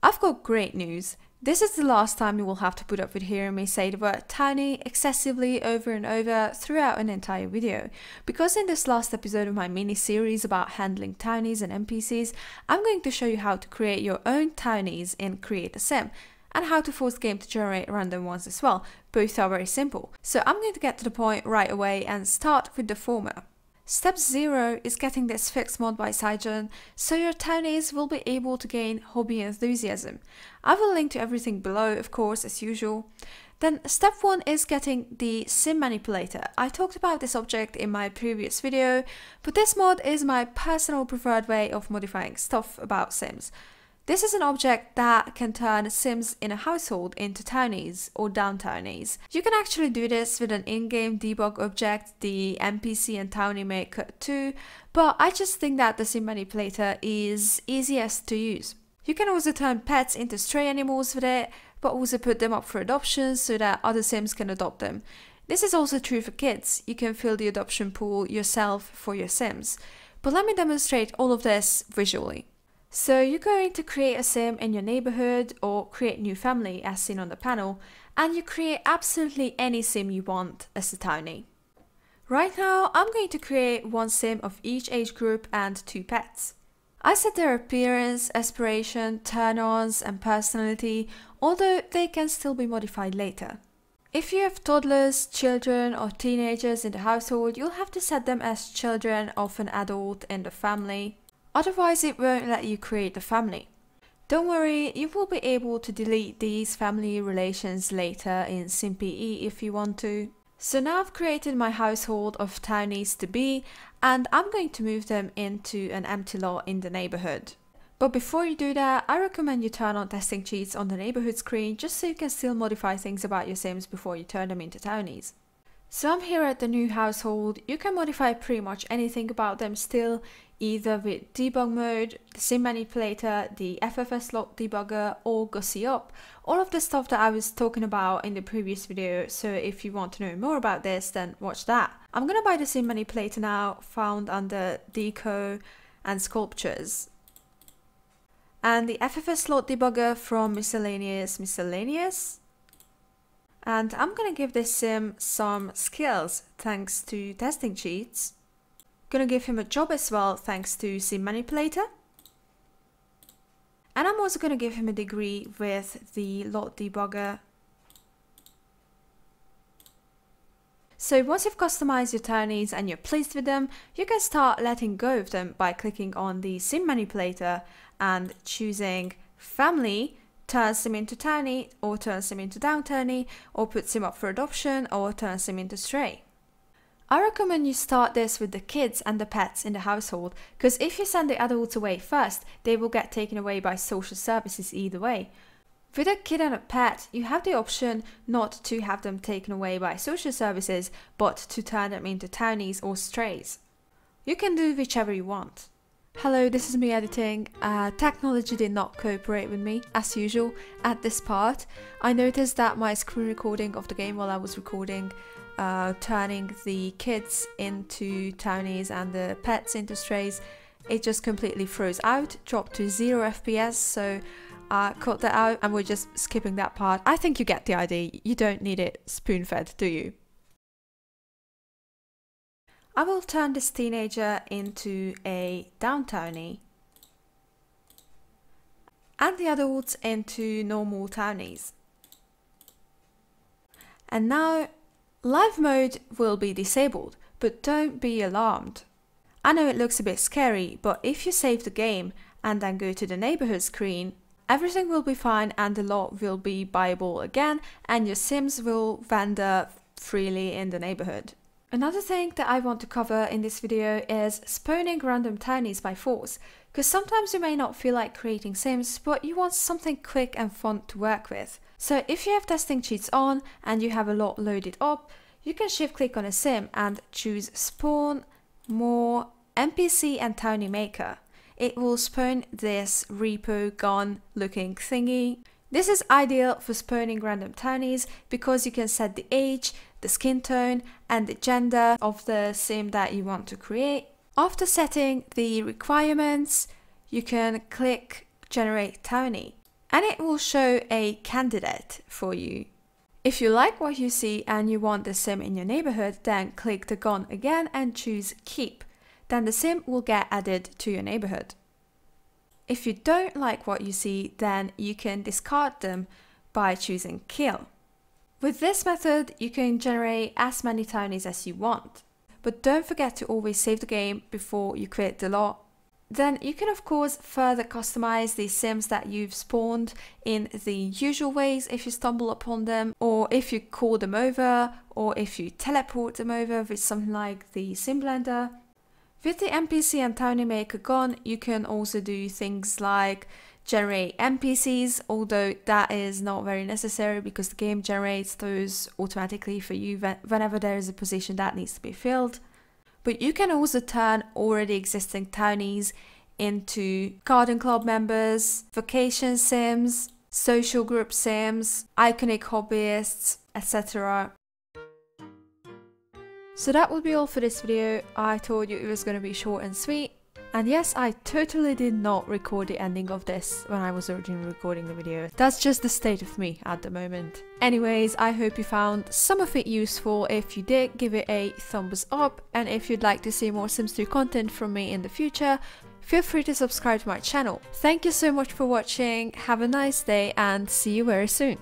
I've got great news. This is the last time you will have to put up with hearing me say the word townie excessively over and over throughout an entire video. Because in this last episode of my mini series about handling townies and NPCs, I'm going to show you how to create your own townies in Create a Sim and how to force game to generate random ones as well. Both are very simple. So I'm going to get to the point right away and start with the former. Step 0 is getting this fixed mod by Cyjon, so your townies will be able to gain hobby enthusiasm. I will link to everything below, of course, as usual. Then step 1 is getting the sim manipulator. I talked about this object in my previous video, but this mod is my personal preferred way of modifying stuff about sims. This is an object that can turn sims in a household into townies or downtownies. You can actually do this with an in-game debug object, the NPC and townie maker too, but I just think that the sim manipulator is easiest to use. You can also turn pets into stray animals with it, but also put them up for adoption so that other sims can adopt them. This is also true for kids. You can fill the adoption pool yourself for your sims. But let me demonstrate all of this visually. So you're going to create a sim in your neighborhood or create new family as seen on the panel and you create absolutely any sim you want as a townie. Right now I'm going to create one sim of each age group and two pets. I set their appearance, aspiration, turn-ons and personality, although they can still be modified later. If you have toddlers, children or teenagers in the household, you'll have to set them as children of an adult in the family Otherwise it won't let you create the family. Don't worry, you will be able to delete these family relations later in SimPE if you want to. So now I've created my household of townies to be and I'm going to move them into an empty lot in the neighborhood. But before you do that, I recommend you turn on testing cheats on the neighborhood screen just so you can still modify things about your sims before you turn them into townies. So I'm here at the new household. You can modify pretty much anything about them still, either with debug mode, the sim manipulator, the FFS lot debugger, or Gussy Up. All of the stuff that I was talking about in the previous video, so if you want to know more about this, then watch that. I'm gonna buy the sim manipulator now, found under Deco and Sculptures. And the FFS lot debugger from Miscellaneous Miscellaneous and I'm gonna give this sim some skills thanks to testing cheats. Gonna give him a job as well thanks to sim manipulator. And I'm also gonna give him a degree with the lot debugger. So once you've customized your townies and you're pleased with them, you can start letting go of them by clicking on the sim manipulator and choosing family turns him into townie or turns him into downtownie or puts him up for adoption or turns him into stray. I recommend you start this with the kids and the pets in the household because if you send the adults away first, they will get taken away by social services either way. With a kid and a pet, you have the option not to have them taken away by social services, but to turn them into townies or strays. You can do whichever you want. Hello, this is me editing. Uh, technology did not cooperate with me, as usual, at this part. I noticed that my screen recording of the game while I was recording, uh, turning the kids into townies and the pets into strays, it just completely froze out, dropped to 0 FPS, so uh, cut that out and we're just skipping that part. I think you get the idea, you don't need it spoon-fed, do you? I will turn this teenager into a downtownie and the adults into normal townies. And now live mode will be disabled, but don't be alarmed. I know it looks a bit scary, but if you save the game and then go to the neighborhood screen, everything will be fine and the lot will be buyable again and your sims will wander freely in the neighborhood. Another thing that I want to cover in this video is spawning random townies by force, because sometimes you may not feel like creating sims, but you want something quick and fun to work with. So if you have testing cheats on and you have a lot loaded up, you can shift click on a sim and choose spawn, more, NPC and townie maker. It will spawn this repo gun looking thingy. This is ideal for spawning random townies because you can set the age, the skin tone and the gender of the sim that you want to create. After setting the requirements, you can click generate townie. and it will show a candidate for you. If you like what you see and you want the sim in your neighborhood, then click the gun again and choose keep. Then the sim will get added to your neighborhood. If you don't like what you see, then you can discard them by choosing kill. With this method, you can generate as many townies as you want. But don't forget to always save the game before you create the lot. Then you can of course further customize the sims that you've spawned in the usual ways if you stumble upon them or if you call them over or if you teleport them over with something like the sim blender. With the NPC and Townie Maker gone, you can also do things like generate NPCs, although that is not very necessary because the game generates those automatically for you whenever there is a position that needs to be filled. But you can also turn already existing townies into garden club members, vacation sims, social group sims, iconic hobbyists, etc. So that would be all for this video. I told you it was going to be short and sweet. And yes, I totally did not record the ending of this when I was originally recording the video. That's just the state of me at the moment. Anyways, I hope you found some of it useful. If you did, give it a thumbs up. And if you'd like to see more Sims 3 content from me in the future, feel free to subscribe to my channel. Thank you so much for watching, have a nice day and see you very soon.